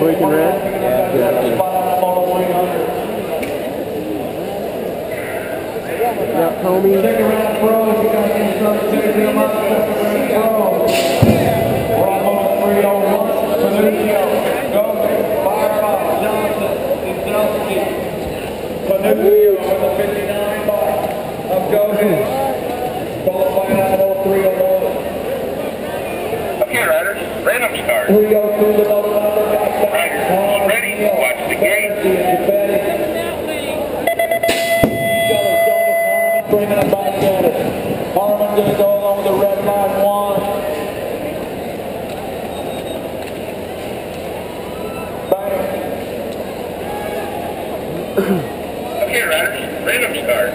Breaking red? Yeah. Yep, Homie. Second round pros, we got to get started. Take them up. Second round pros. We're on motor 301. Panuccio, Gomez, Fireball, Johnson, Indelski. Panuccio with the 59 by of Gomez. Qualified out of 301. Okay, riders, random start. 302, the Bringing it back at it. Harmon gonna go along the red line one. Bang. Okay, riders, random start.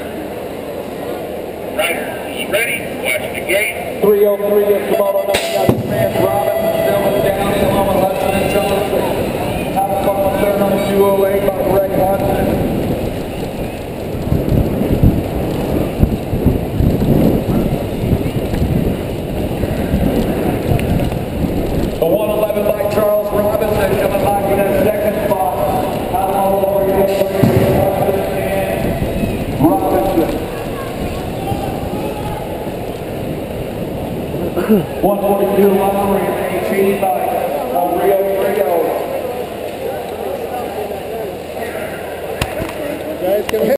Riders, ready? Watch the gate. 303 is the number got Smith, Robinson, Dillon, Downey, along with Hudson and Johnson. Have a couple turn on 208 by Greg Hudson. The 111 by Charles Robinson coming back in that second spot. Out 303, Hudson and Robinson. 142 Lowry and 18 by Rio Rio. Guys,